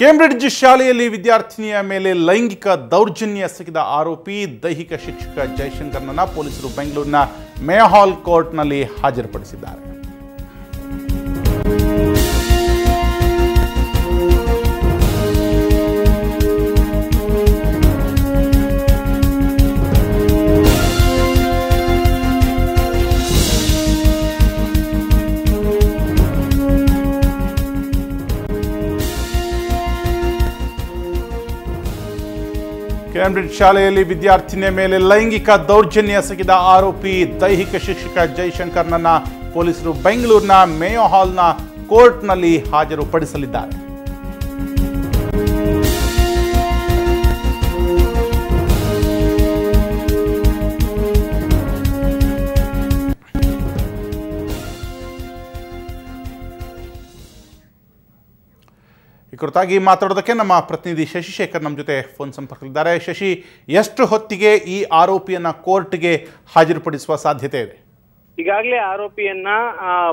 Cambridge ಶಾಲೆಯಲ್ಲಿ ವಿದ್ಯಾರ್ಥಿನಿಯ ಮೇಲೆ ಲೈಂಗಿಕ ದೌರ್ಜನ್ಯ ಎಸಗಿದ ಆರೋಪಿ ದೈಹಿಕ ಶಿಕ್ಷಕ ಜಯಶಂಕರ್ನನ್ನ ಪೊಲೀಸರು ಬೆಂಗಳೂರಿನ ಮೇಹಾಲ್ ಕೋರ್ಟ್ನಲ್ಲಿ ಹಾಜರುಪಡಿಸಿದ್ದಾರೆ. ಕೇಂಬ್ರಿಡ್ಜ್ ಶಾಲೆಯಲ್ಲಿ ವಿದ್ಯಾರ್ಥಿನಿಯ ಮೇಲೆ ಲೈಂಗಿಕ ದೌರ್ಜನ್ಯ ಎಸಗಿದ ಆರೋಪಿ ದೈಹಿಕ ಶಿಕ್ಷಕ ಜೈಶಂಕರ್ನನ್ನ ಪೊಲೀಸರು ಬೆಂಗಳೂರಿನ ಮೇಯೋ ಹಾಲ್ನ ಕೋರ್ಟ್ನಲ್ಲಿ ಹಾಜರುಪಡಿಸಲಿದ್ದಾರೆ. ಈ ಕುರಿತಾಗಿ ಮಾತಾಡೋದಕ್ಕೆ ನಮ್ಮ ಪ್ರತಿನಿಧಿ ಶಶಿಶೇಖರ್ ನಮ್ಮ ಜೊತೆ ಫೋನ್ ಸಂಪರ್ಕದಲ್ಲಿದ್ದಾರೆ. ಶಶಿ, ಎಷ್ಟು ಹೊತ್ತಿಗೆ ಈ ಆರೋಪಿಯನ್ನ ಕೋರ್ಟ್ಗೆ ಹಾಜರುಪಡಿಸುವ ಸಾಧ್ಯತೆ ಇದೆ? ಈಗಾಗಲೇ ಆರೋಪಿಯನ್ನ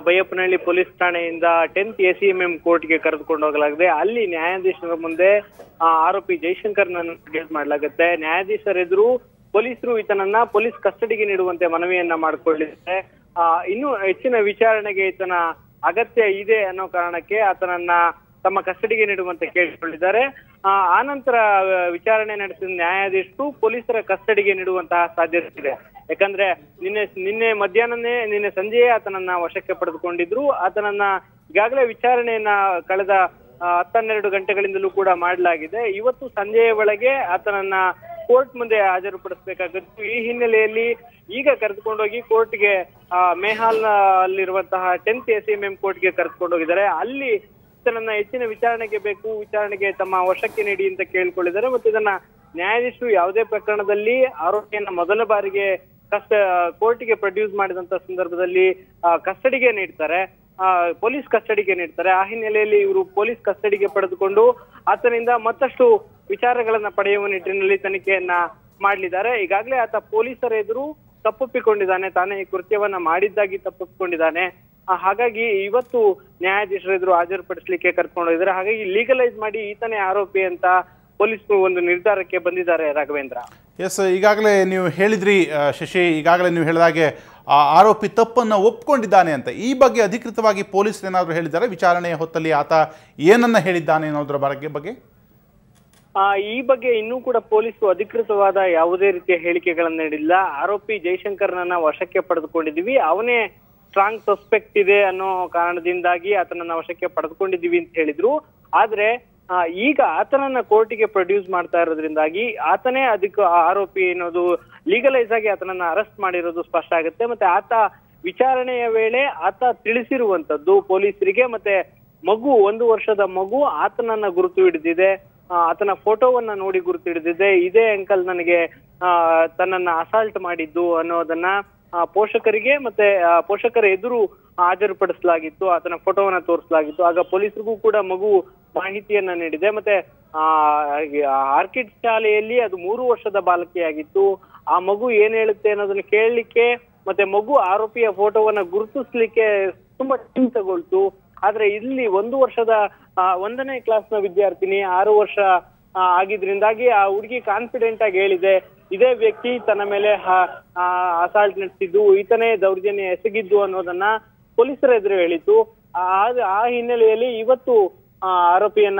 Baiyappanahalli police ಠಾಣೆಯಿಂದ tenth A C M M ಕೋರ್ಟ್ಗೆ ಕರೆದುಕೊಂಡು ಹೋಗಲಾಗಿದೆ. ಅಲ್ಲಿ ನ್ಯಾಯಾಧೀಶರ ಮುಂದೆ ಆರೋಪಿ ಜೈಶಂಕರ್ನನ್ನು ಡೇಟ್ ಮಾಡಲಾಗುತ್ತೆ. ನ್ಯಾಯಾಧೀಶರ ಎದುರು ಪೊಲೀಸರು ಈತನನ್ನ ಪೊಲೀಸ್ ಕಸ್ಟಡಿಗೆ ನೀಡುವಂತೆ ಮನವಿಯನ್ನ ಮಾಡಿಕೊಳ್ಳಿದ್ದಾರೆ. ಇನ್ನು ಹೆಚ್ಚಿನ ವಿಚಾರಣೆಗೆ ಈತನ ಅಗತ್ಯ ಇದೆ ಅನ್ನೋ ಕಾರಣಕ್ಕೆ ಆತನನ್ನ ತಮ್ಮ ಕಸ್ಟಡಿಗೆ ನೀಡುವಂತೆ ಕೇಳಿಕೊಂಡಿದ್ದಾರೆ. ಆ ಆನಂತರ ವಿಚಾರಣೆ ನಡೆಸಿದ ನ್ಯಾಯಾಧೀಶರು ಪೊಲೀಸರ ಕಸ್ಟಡಿಗೆ ನೀಡುವಂತಹ ಸಾಧ್ಯತೆ ಇದೆ ಯಾಕಂದ್ರೆ, ನಿನ್ನೆ ನಿನ್ನೆ ಮಧ್ಯಾಹ್ನನೇ, ನಿನ್ನೆ ಸಂಜೆಯೇ ಆತನನ್ನ ವಶಕ್ಕೆ ಪಡೆದುಕೊಂಡಿದ್ರು. ಆತನನ್ನ ಈಗಾಗಲೇ ವಿಚಾರಣೆಯನ್ನ ಕಳೆದ ಹತ್ತನ್ನೆರಡು ಗಂಟೆಗಳಿಂದಲೂ ಕೂಡ ಮಾಡಲಾಗಿದೆ. ಇವತ್ತು ಸಂಜೆಯ ಒಳಗೆ ಆತನನ್ನ ಕೋರ್ಟ್ ಮುಂದೆ ಹಾಜರುಪಡಿಸಬೇಕಾಗಿತ್ತು. ಈ ಹಿನ್ನೆಲೆಯಲ್ಲಿ ಈಗ ಕರೆದುಕೊಂಡೋಗಿ ಕೋರ್ಟ್ಗೆ ಮೇಹಾಲ್ ಅಲ್ಲಿರುವಂತಹ ಟೆಂತ್ ಎಸ್ ಎಂ ಎಂ ಕೋರ್ಟ್ಗೆ ಕರೆದುಕೊಂಡೋಗಿದ್ದಾರೆ. ಅಲ್ಲಿ ಈತನನ್ನ ಹೆಚ್ಚಿನ ವಿಚಾರಣೆಗೆ ಬೇಕು, ವಿಚಾರಣೆಗೆ ತಮ್ಮ ವಶಕ್ಕೆ ನೀಡಿ ಅಂತ ಕೇಳಿಕೊಂಡಿದ್ದಾರೆ ಮತ್ತು ಇದನ್ನ ನ್ಯಾಯಾಧೀಶರು ಯಾವುದೇ ಪ್ರಕರಣದಲ್ಲಿ ಆರೋಪಿಯನ್ನ ಮೊದಲ ಬಾರಿಗೆ ಕಸ್ಟ ಕೋರ್ಟ್ಗೆ ಪ್ರೊಡ್ಯೂಸ್ ಮಾಡಿದಂತ ಸಂದರ್ಭದಲ್ಲಿ ಕಸ್ಟಡಿಗೆ ನೀಡ್ತಾರೆ. ಪೊಲೀಸ್ ಕಸ್ಟಡಿಗೆ ನೀಡ್ತಾರೆ. ಆ ಹಿನ್ನೆಲೆಯಲ್ಲಿ ಇವರು ಪೊಲೀಸ್ ಕಸ್ಟಡಿಗೆ ಪಡೆದುಕೊಂಡು ಆತನಿಂದ ಮತ್ತಷ್ಟು ವಿಚಾರಗಳನ್ನ ಪಡೆಯುವ ನಿಟ್ಟಿನಲ್ಲಿ ತನಿಖೆಯನ್ನ ಮಾಡಲಿದ್ದಾರೆ. ಈಗಾಗಲೇ ಆತ ಪೊಲೀಸರ ಎದುರು ತಪ್ಪೊಪ್ಪಿಕೊಂಡಿದ್ದಾನೆ. ತಾನೇ ಈ ಕೃತ್ಯವನ್ನ ಮಾಡಿದ್ದಾಗಿ ತಪ್ಪೊಪ್ಪಿಕೊಂಡಿದ್ದಾನೆ. ಹಾಗಾಗಿ ಇವತ್ತು ನ್ಯಾಯಾಧೀಶರ ಎದುರು ಹಾಜರುಪಡಿಸಲಿಕ್ಕೆ ಕರ್ಕೊಂಡು ಹೋಗಿದ್ದಾರೆ ಹಾಗಾಗಿ ಲೀಗಲೈಸ್ ಮಾಡಿ ಈತನೇ ಆರೋಪಿ ಅಂತ ಪೊಲೀಸರು ಒಂದು ನಿರ್ಧಾರಕ್ಕೆ ಬಂದಿದ್ದಾರೆ ರಾಘವೇಂದ್ರ. ಎಸ್ ಈಗಾಗಲೇ ನೀವು ಹೇಳಿದ್ರಿ ಶಶಿ ಈಗಾಗಲೇ ನೀವು ಹೇಳಿದಾಗೆ ಆ ಆರೋಪಿ ತಪ್ಪನ್ನು ಒಪ್ಕೊಂಡಿದ್ದಾನೆ ಅಂತ. ಈ ಬಗ್ಗೆ ಅಧಿಕೃತವಾಗಿ ಪೊಲೀಸರು ಏನಾದರೂ ಹೇಳಿದ್ದಾರೆ? ವಿಚಾರಣೆಯ ಹೊತ್ತಲ್ಲಿ ಆತ ಏನನ್ನ ಹೇಳಿದ್ದಾನೆ ಅನ್ನೋದ್ರ ಬಗ್ಗೆ ಬಗ್ಗೆ? ಆ ಈ ಬಗ್ಗೆ ಇನ್ನೂ ಕೂಡ ಪೊಲೀಸರು ಅಧಿಕೃತವಾದ ಯಾವುದೇ ರೀತಿಯ ಹೇಳಿಕೆಗಳನ್ನ ನೀಡಿಲ್ಲ. ಆರೋಪಿ ಜೈಶಂಕರ್ನನ್ನ ವಶಕ್ಕೆ ಪಡೆದುಕೊಂಡಿದ್ದೀವಿ. ಅವನೇ ಸ್ಟ್ರಾಂಗ್ ಸಸ್ಪೆಕ್ಟ್ ಇದೆ ಅನ್ನೋ ಕಾರಣದಿಂದಾಗಿ ಆತನನ್ನ ವಶಕ್ಕೆ ಪಡೆದುಕೊಂಡಿದ್ದೀವಿ ಅಂತ ಹೇಳಿದ್ರು. ಆದ್ರೆ ಈಗ ಆತನನ್ನ ಕೋರ್ಟಿಗೆ ಪ್ರೊಡ್ಯೂಸ್ ಮಾಡ್ತಾ ಇರೋದ್ರಿಂದಾಗಿ ಆತನೇ ಅದಕ್ಕೆ ಆರೋಪಿ ಅನ್ನೋದು ಲೀಗಲೈಸ್ ಆಗಿ ಆತನನ್ನ ಅರೆಸ್ಟ್ ಮಾಡಿರೋದು ಸ್ಪಷ್ಟ ಆಗುತ್ತೆ. ಮತ್ತೆ ಆತ ವಿಚಾರಣೆಯ ವೇಳೆ ಆತ ತಿಳಿಸಿರುವಂತದ್ದು ಪೊಲೀಸರಿಗೆ ಮತ್ತೆ ಮಗು ಒಂದು ವರ್ಷದ ಮಗು ಆತನನ್ನ ಗುರುತು ಹಿಡಿದಿದೆ. ಆತನ ಫೋಟೋವನ್ನ ನೋಡಿ ಗುರುತು ಹಿಡಿದಿದೆ. ಇದೇ ಅಂಕಲ್ ನನಗೆ ಆ, ತನ್ನನ್ನ ಅಸಾಲ್ಟ್ ಮಾಡಿದ್ದು ಅನ್ನೋದನ್ನ ಪೋಷಕರಿಗೆ ಮತ್ತೆ ಪೋಷಕರ ಎದುರು ಹಾಜರುಪಡಿಸಲಾಗಿತ್ತು, ಆತನ ಫೋಟೋವನ್ನ ತೋರಿಸಲಾಗಿತ್ತು. ಆಗ ಪೊಲೀಸರಿಗೂ ಕೂಡ ಮಗು ಮಾಹಿತಿಯನ್ನ ನೀಡಿದೆ. ಮತ್ತೆ, ಆ ಆರ್ಕಿಡ್ ಶಾಲೆಯಲ್ಲಿ ಅದು ಮೂರು ವರ್ಷದ ಬಾಲಕಿಯಾಗಿತ್ತು. ಆ ಮಗು ಏನ್ ಹೇಳುತ್ತೆ ಅನ್ನೋದನ್ನ ಕೇಳಲಿಕ್ಕೆ ಮತ್ತೆ ಮಗು ಆರೋಪಿಯ ಫೋಟೋವನ್ನ ಗುರುತಿಸ್ಲಿಕ್ಕೆ ತುಂಬಾ ಚಿಂತೆಗೊಳ್ತು ತಗೊಳ್ತು. ಆದ್ರೆ ಇಲ್ಲಿ ಒಂದು ವರ್ಷದ ಒಂದನೇ ಕ್ಲಾಸ್ನ ವಿದ್ಯಾರ್ಥಿನಿ ಆರು ವರ್ಷ ಆಗಿದ್ರಿಂದಾಗಿ ಆ ಹುಡುಗಿ ಕಾನ್ಫಿಡೆಂಟ್ ಆಗಿ ಹೇಳಿದೆ. ಇದೇ ವ್ಯಕ್ತಿ ತನ್ನ ಮೇಲೆ ಅಸಾಲ್ಟ್ ನಡೆಸಿದ್ದು, ಈತನೇ ದೌರ್ಜನ್ಯ ಎಸಗಿದ್ದು ಅನ್ನೋದನ್ನ ಪೊಲೀಸರ ಎದುರು ಹೇಳಿತ್ತು. ಆ ಹಿನ್ನೆಲೆಯಲ್ಲಿ ಇವತ್ತು ಆರೋಪಿಯನ್ನ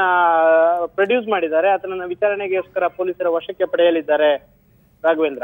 ಪ್ರೊಡ್ಯೂಸ್ ಮಾಡಿದ್ದಾರೆ. ಆತನನ್ನ ವಿಚಾರಣೆಗೋಸ್ಕರ ಪೊಲೀಸರ ವಶಕ್ಕೆ ಪಡೆಯಲಿದ್ದಾರೆ. ರಾಘವೇಂದ್ರ.